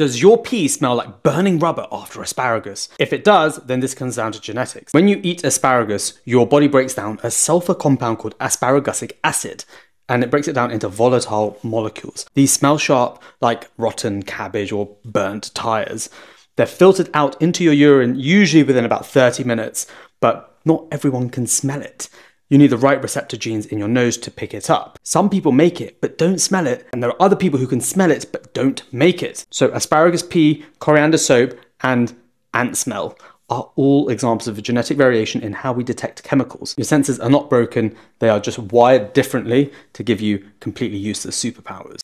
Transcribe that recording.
Does your pee smell like burning rubber after asparagus? If it does, then this comes down to genetics. When you eat asparagus, your body breaks down a sulfur compound called asparagusic acid, and it breaks it down into volatile molecules. These smell sharp like rotten cabbage or burnt tires. They're filtered out into your urine usually within about 30 minutes, but not everyone can smell it. You need the right receptor genes in your nose to pick it up. Some people make it but don't smell it, and there are other people who can smell it but don't make it. So asparagus pee, coriander soap, and ant smell are all examples of a genetic variation in how we detect chemicals. Your senses are not broken, they are just wired differently to give you completely useless superpowers.